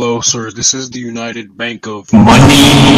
Hello, sir. This is the United Bank of Money.